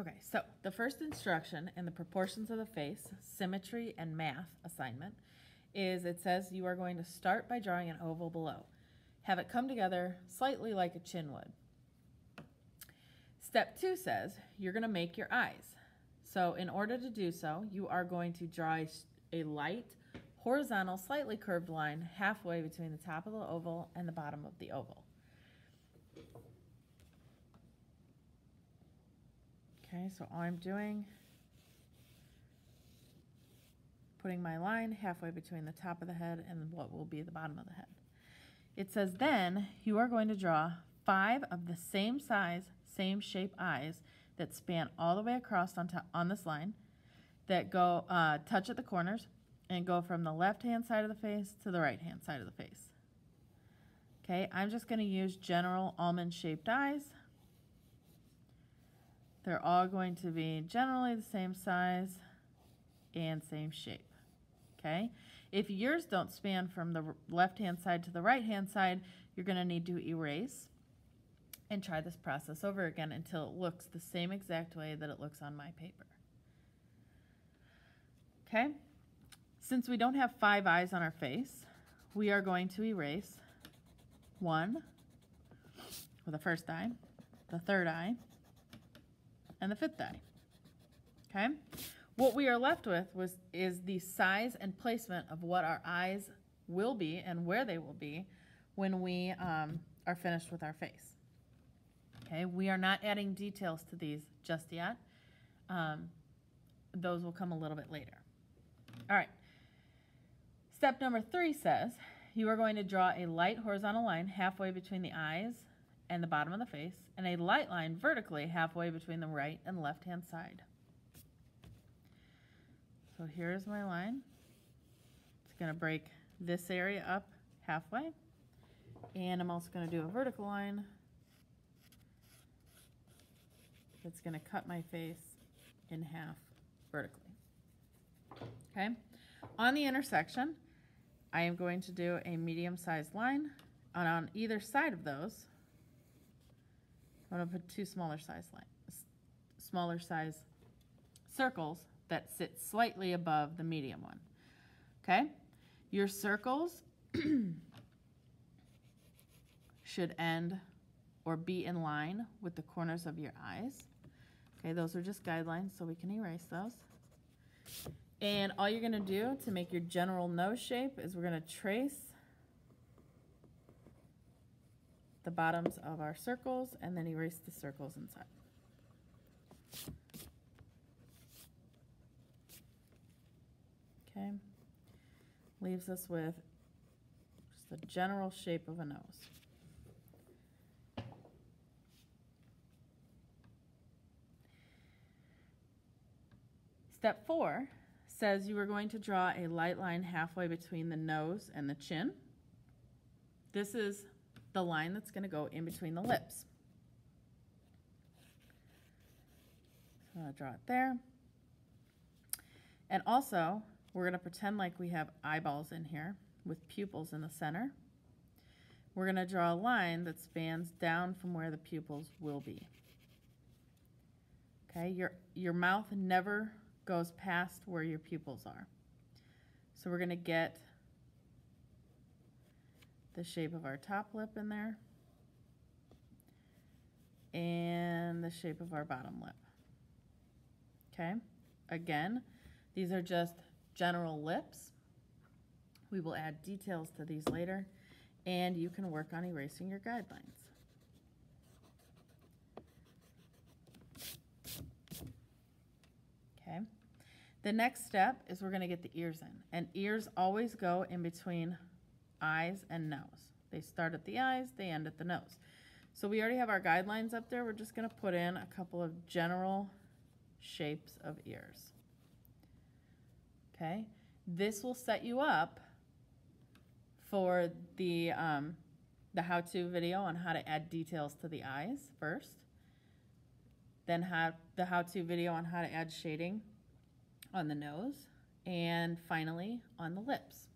Okay, so the first instruction in the proportions of the face, symmetry, and math assignment is it says you are going to start by drawing an oval below. Have it come together slightly like a chin would. Step two says you're going to make your eyes. So in order to do so, you are going to draw a, light, horizontal, slightly curved line halfway between the top of the oval and the bottom of the oval. Okay, so all I'm doing, putting my line halfway between the top of the head and what will be the bottom of the head. It says then you are going to draw five of the same size, same shape eyes that span all the way across on, on this line that go uh, touch at the corners and go from the left hand side of the face to the right hand side of the face. Okay, I'm just going to use general almond shaped eyes. They're all going to be generally the same size and same shape. Okay, if yours don't span from the left hand side to the right hand side, you're going to need to erase and try this process over again until it looks the same exact way that it looks on my paper. Okay, since we don't have five eyes on our face, we are going to erase one for the first eye, the third eye, and the fifth eye. Okay? What we are left with was is the size and placement of what our eyes will be and where they will be when we um, are finished with our face. Okay, we are not adding details to these just yet. Um, those will come a little bit later. All right. Step number three says you are going to draw a light horizontal line halfway between the eyes and the bottom of the face, and a light line vertically halfway between the right and left hand side. So here's my line. It's going to break this area up halfway, and I'm also going to do a vertical line that's going to cut my face in half vertically. Okay, on the intersection, I am going to do a medium-sized line, and on either side of those, I'm to put two smaller size smaller size circles that sit slightly above the medium one. Okay? Your circles should end or be in line with the corners of your eyes. Okay, those are just guidelines, so we can erase those. And all you're going to do to make your general nose shape is we're going to trace the bottoms of our circles and then erase the circles inside. Okay, leaves us with just the general shape of a nose. Step four says you are going to draw a light line halfway between the nose and the chin. This is the line that's going to go in between the lips. So I'll draw it there. And also, we're going to pretend like we have eyeballs in here with pupils in the center. We're going to draw a line that spans down from where the pupils will be. Okay, your, your mouth never goes past where your pupils are. So we're going to get the shape of our top lip in there and the shape of our bottom lip. Okay, again, these are just general lips. We will add details to these later, and you can work on erasing your guidelines. Okay, the next step is we're going to get the ears in, and ears always go in between eyes and nose. They start at the eyes, they end at the nose. So we already have our guidelines up there. We're just going to put in a couple of general shapes of ears. Okay, this will set you up for the, um, the how-to video on how to add details to the eyes first. Then have the how-to video on how to add shading on the nose. And finally, on the lips.